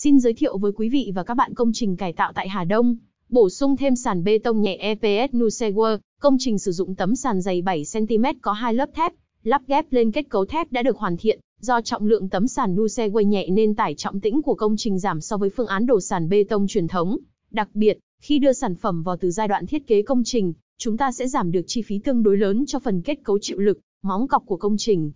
Xin giới thiệu với quý vị và các bạn công trình cải tạo tại Hà Đông. Bổ sung thêm sàn bê tông nhẹ EPS Nusewer, công trình sử dụng tấm sàn dày 7cm có hai lớp thép, lắp ghép lên kết cấu thép đã được hoàn thiện. Do trọng lượng tấm sàn Nusewer nhẹ nên tải trọng tĩnh của công trình giảm so với phương án đổ sàn bê tông truyền thống. Đặc biệt, khi đưa sản phẩm vào từ giai đoạn thiết kế công trình, chúng ta sẽ giảm được chi phí tương đối lớn cho phần kết cấu chịu lực, móng cọc của công trình.